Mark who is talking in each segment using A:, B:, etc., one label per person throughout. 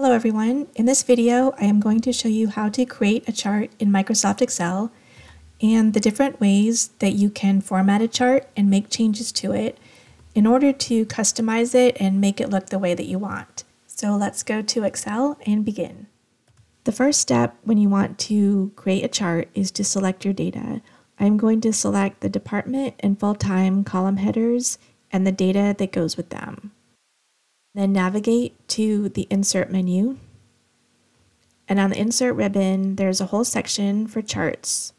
A: Hello everyone. In this video, I am going to show you how to create a chart in Microsoft Excel and the different ways that you can format a chart and make changes to it in order to customize it and make it look the way that you want. So let's go to Excel and begin. The first step when you want to create a chart is to select your data. I'm going to select the department and full-time column headers and the data that goes with them. Then navigate to the Insert menu. And on the Insert ribbon, there's a whole section for charts.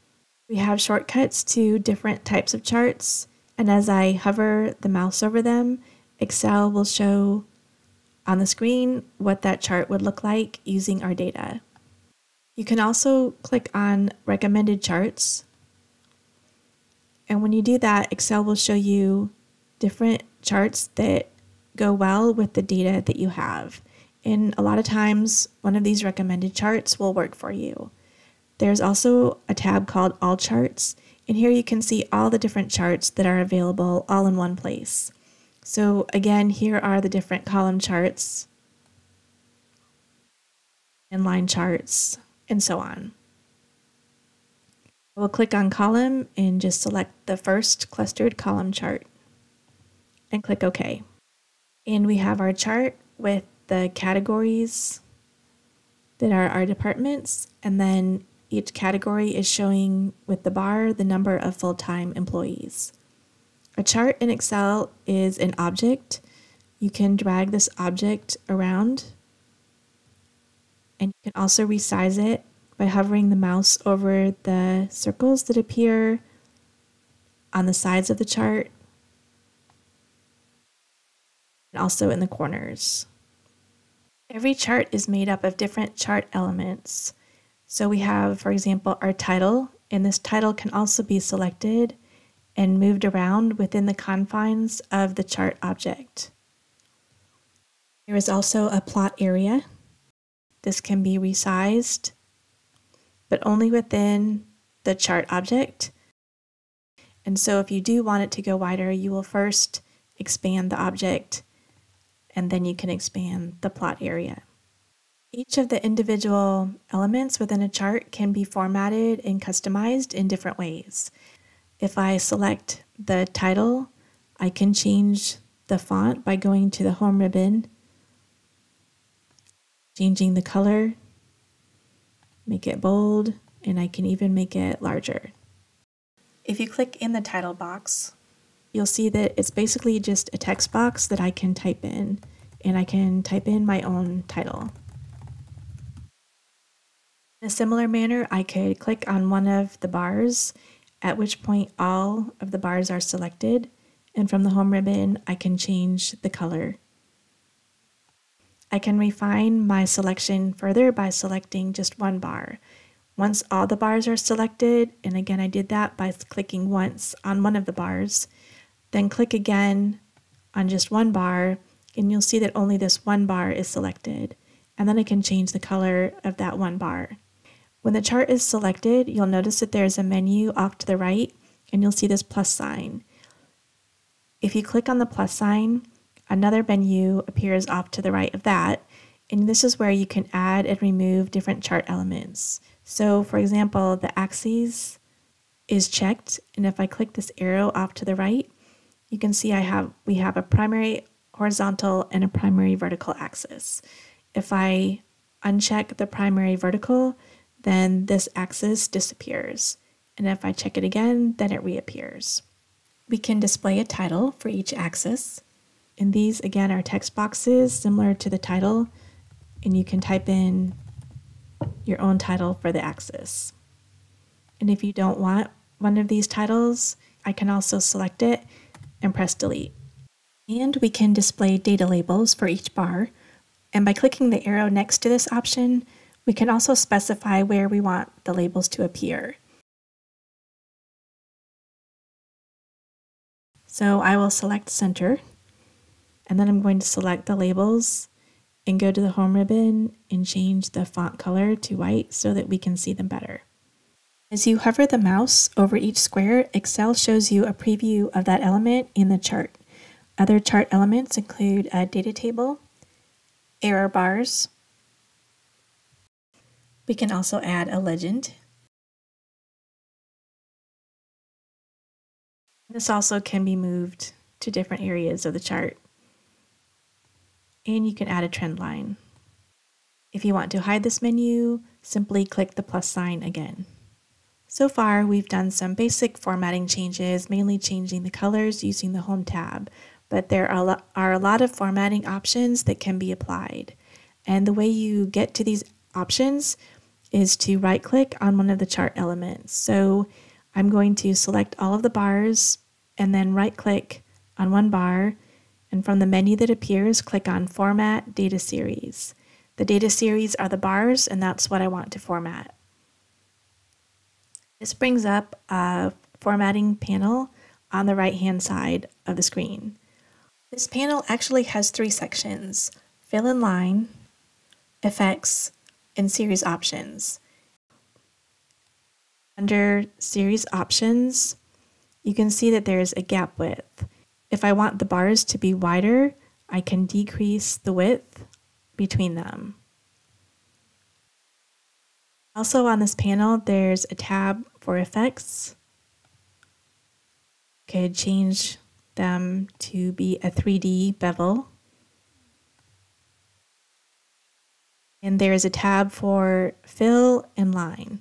A: We have shortcuts to different types of charts, and as I hover the mouse over them, Excel will show on the screen what that chart would look like using our data. You can also click on Recommended Charts, and when you do that, Excel will show you different charts that go well with the data that you have. And a lot of times, one of these recommended charts will work for you. There's also a tab called All Charts, and here you can see all the different charts that are available all in one place. So again, here are the different column charts and line charts and so on. We'll click on column and just select the first clustered column chart and click OK. And we have our chart with the categories that are our departments. And then each category is showing with the bar the number of full-time employees. A chart in Excel is an object. You can drag this object around and you can also resize it by hovering the mouse over the circles that appear on the sides of the chart and also in the corners. Every chart is made up of different chart elements. So we have, for example, our title, and this title can also be selected and moved around within the confines of the chart object. There is also a plot area. This can be resized, but only within the chart object. And so if you do want it to go wider, you will first expand the object and then you can expand the plot area. Each of the individual elements within a chart can be formatted and customized in different ways. If I select the title, I can change the font by going to the Home ribbon, changing the color, make it bold, and I can even make it larger. If you click in the title box, you'll see that it's basically just a text box that I can type in and I can type in my own title. In a similar manner, I could click on one of the bars, at which point all of the bars are selected, and from the home ribbon, I can change the color. I can refine my selection further by selecting just one bar. Once all the bars are selected, and again I did that by clicking once on one of the bars, then click again on just one bar and you'll see that only this one bar is selected. And then I can change the color of that one bar. When the chart is selected, you'll notice that there's a menu off to the right and you'll see this plus sign. If you click on the plus sign, another menu appears off to the right of that. And this is where you can add and remove different chart elements. So for example, the axes is checked. And if I click this arrow off to the right, you can see I have we have a primary horizontal and a primary vertical axis. If I uncheck the primary vertical, then this axis disappears. And if I check it again, then it reappears. We can display a title for each axis. And these, again, are text boxes similar to the title. And you can type in your own title for the axis. And if you don't want one of these titles, I can also select it and press delete. And we can display data labels for each bar. And by clicking the arrow next to this option, we can also specify where we want the labels to appear. So I will select center, and then I'm going to select the labels and go to the home ribbon and change the font color to white so that we can see them better. As you hover the mouse over each square, Excel shows you a preview of that element in the chart. Other chart elements include a data table, error bars, We can also add a legend. This also can be moved to different areas of the chart. And you can add a trend line. If you want to hide this menu, simply click the plus sign again. So far, we've done some basic formatting changes, mainly changing the colors using the Home tab, but there are a lot of formatting options that can be applied. And the way you get to these options is to right click on one of the chart elements. So I'm going to select all of the bars and then right click on one bar. And from the menu that appears, click on Format Data Series. The data series are the bars, and that's what I want to format. This brings up a formatting panel on the right hand side of the screen. This panel actually has three sections, fill and line, effects, and series options. Under series options, you can see that there's a gap width. If I want the bars to be wider, I can decrease the width between them. Also on this panel, there's a tab for effects. Could change them to be a 3D bevel. And there is a tab for fill and line.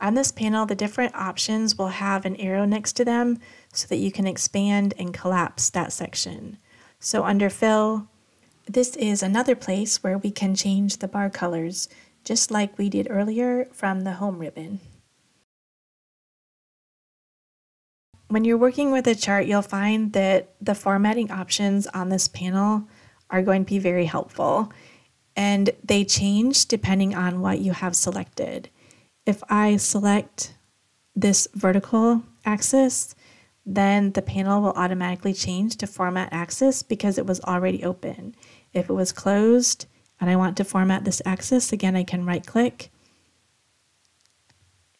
A: On this panel, the different options will have an arrow next to them so that you can expand and collapse that section. So under fill, this is another place where we can change the bar colors, just like we did earlier from the home ribbon. When you're working with a chart, you'll find that the formatting options on this panel are going to be very helpful and they change depending on what you have selected. If I select this vertical axis, then the panel will automatically change to format axis because it was already open. If it was closed and I want to format this axis, again, I can right click,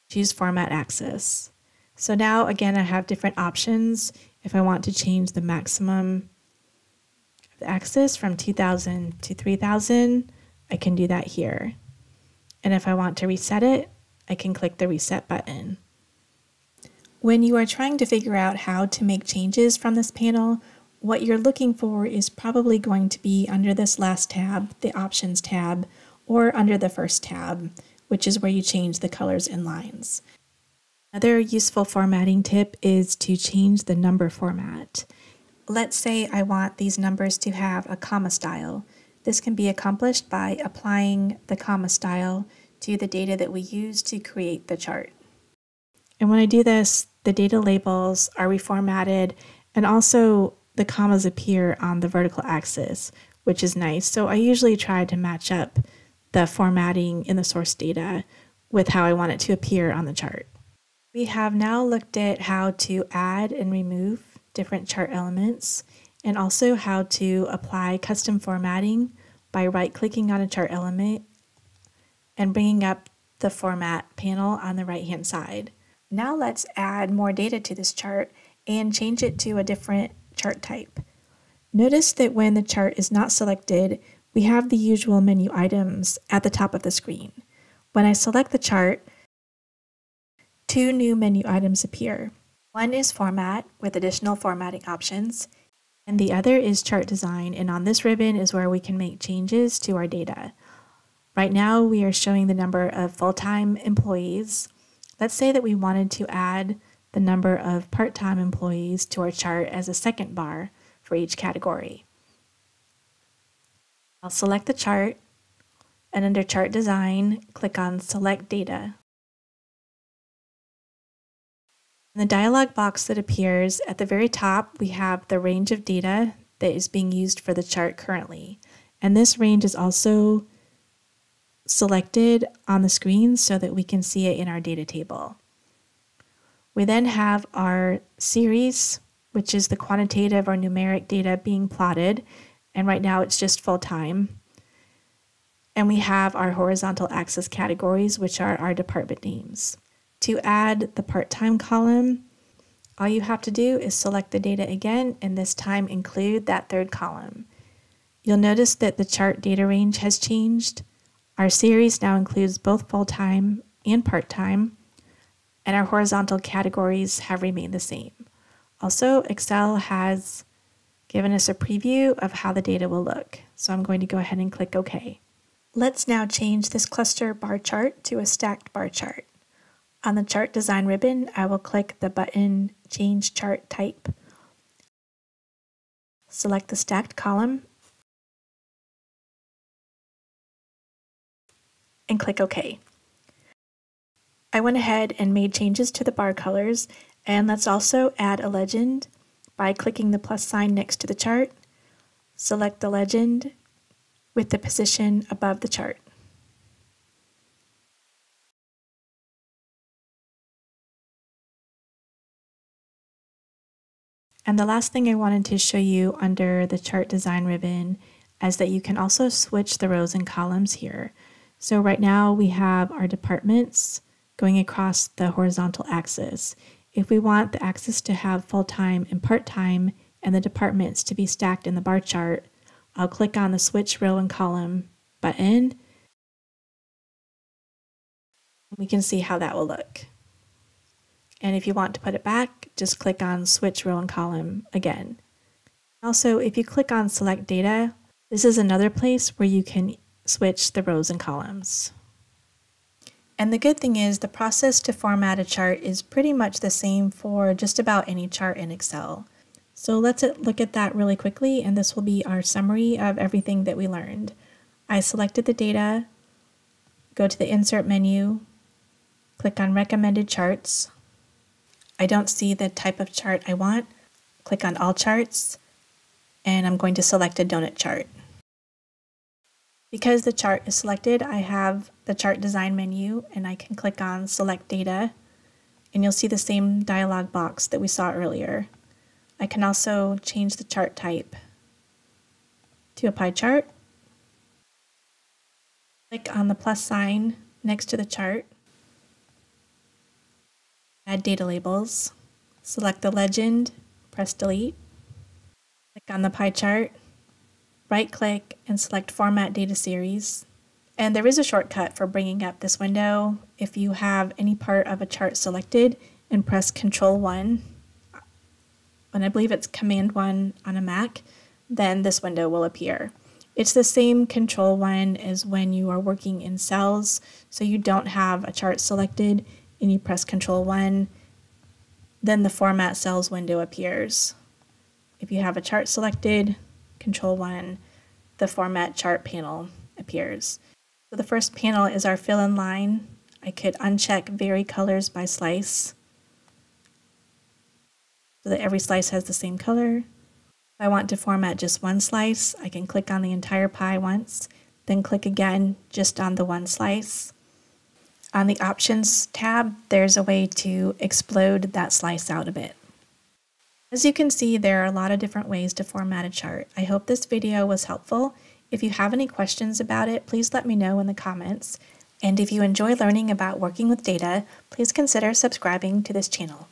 A: choose format axis. So now again, I have different options. If I want to change the maximum of the axis from 2000 to 3000, I can do that here. And if I want to reset it, I can click the reset button. When you are trying to figure out how to make changes from this panel, what you're looking for is probably going to be under this last tab, the Options tab, or under the first tab, which is where you change the colors and lines. Another useful formatting tip is to change the number format. Let's say I want these numbers to have a comma style. This can be accomplished by applying the comma style to the data that we use to create the chart. And when I do this, the data labels are reformatted and also the commas appear on the vertical axis, which is nice. So I usually try to match up the formatting in the source data with how I want it to appear on the chart. We have now looked at how to add and remove different chart elements and also how to apply custom formatting by right clicking on a chart element and bringing up the format panel on the right hand side. Now let's add more data to this chart and change it to a different chart type. Notice that when the chart is not selected, we have the usual menu items at the top of the screen. When I select the chart, two new menu items appear. One is Format with additional formatting options, and the other is chart design. And on this ribbon is where we can make changes to our data. Right now, we are showing the number of full-time employees. Let's say that we wanted to add the number of part-time employees to our chart as a second bar for each category. I'll select the chart and under Chart Design, click on Select Data. In the dialog box that appears at the very top, we have the range of data that is being used for the chart currently. And this range is also selected on the screen so that we can see it in our data table. We then have our series, which is the quantitative or numeric data being plotted. And right now it's just full time. And we have our horizontal axis categories, which are our department names. To add the part-time column, all you have to do is select the data again and this time include that third column. You'll notice that the chart data range has changed. Our series now includes both full time and part time, and our horizontal categories have remained the same. Also, Excel has given us a preview of how the data will look, so I'm going to go ahead and click OK. Let's now change this cluster bar chart to a stacked bar chart. On the chart design ribbon, I will click the button Change Chart Type. Select the stacked column and click OK. I went ahead and made changes to the bar colors and let's also add a legend by clicking the plus sign next to the chart. Select the legend with the position above the chart. And the last thing I wanted to show you under the chart design ribbon is that you can also switch the rows and columns here. So right now we have our departments going across the horizontal axis. If we want the axis to have full-time and part-time and the departments to be stacked in the bar chart, I'll click on the switch row and column button. We can see how that will look. And if you want to put it back, just click on switch row and column again. Also, if you click on select data, this is another place where you can switch the rows and columns. And the good thing is the process to format a chart is pretty much the same for just about any chart in Excel. So let's uh, look at that really quickly and this will be our summary of everything that we learned. I selected the data, go to the insert menu, click on recommended charts. I don't see the type of chart I want, click on all charts, and I'm going to select a donut chart. Because the chart is selected, I have the chart design menu and I can click on select data and you'll see the same dialog box that we saw earlier. I can also change the chart type to a pie chart. Click on the plus sign next to the chart. Add data labels. Select the legend, press delete. Click on the pie chart right click and select Format Data Series. And there is a shortcut for bringing up this window. If you have any part of a chart selected and press Control 1, and I believe it's Command 1 on a Mac, then this window will appear. It's the same Control 1 as when you are working in cells, so you don't have a chart selected and you press Control 1, then the Format Cells window appears. If you have a chart selected, Control 1, the Format Chart panel appears. So the first panel is our fill and line. I could uncheck Vary Colors by Slice so that every slice has the same color. If I want to format just one slice, I can click on the entire pie once, then click again just on the one slice. On the Options tab, there's a way to explode that slice out a bit. As you can see, there are a lot of different ways to format a chart. I hope this video was helpful. If you have any questions about it, please let me know in the comments. And if you enjoy learning about working with data, please consider subscribing to this channel.